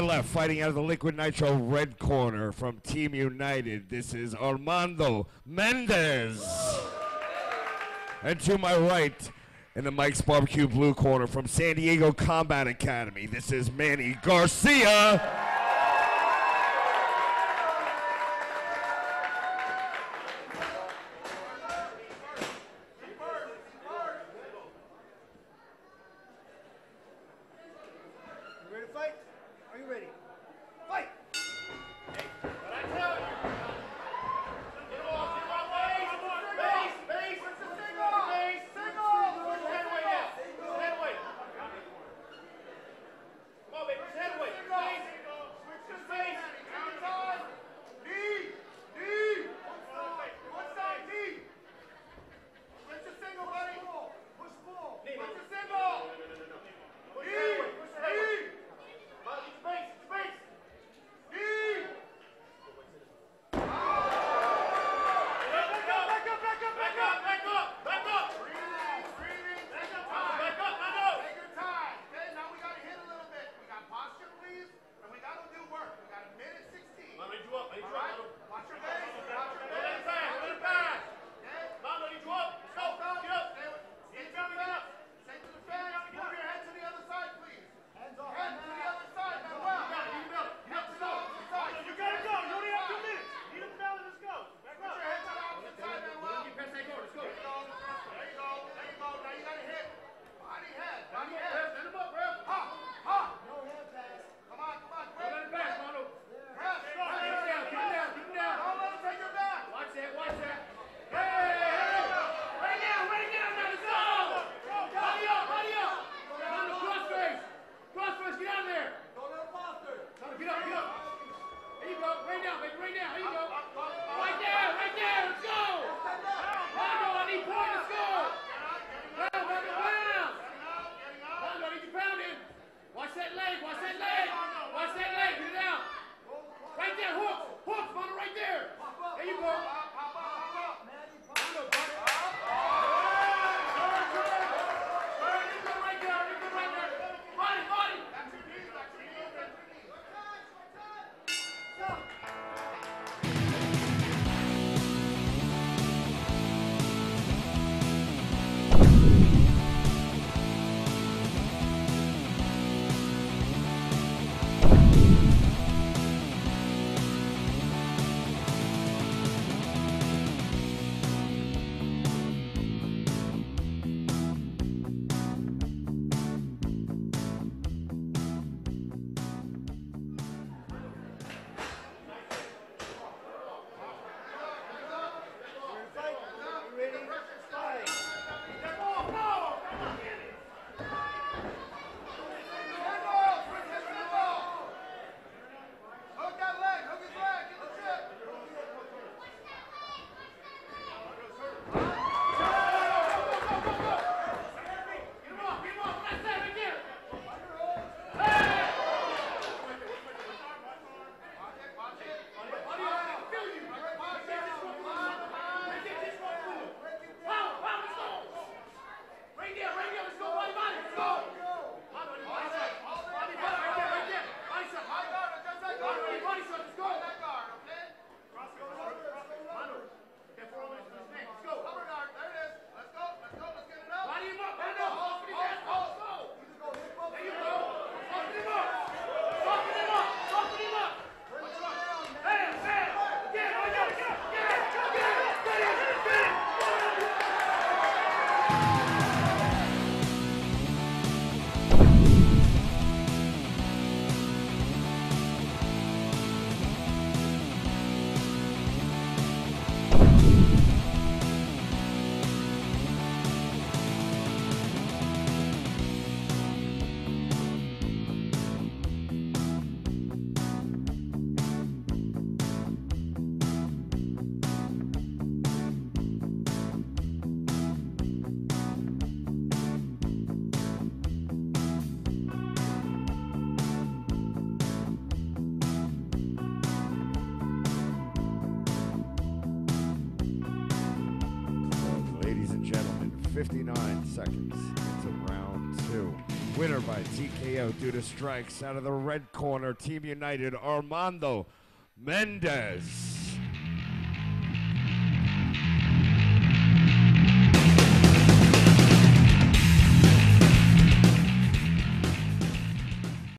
my left, fighting out of the Liquid Nitro red corner from Team United, this is Armando Mendez. And to my right, in the Mike's Barbecue blue corner from San Diego Combat Academy, this is Manny Garcia. 59 seconds into round two. Winner by TKO due to strikes out of the red corner, Team United, Armando Mendez.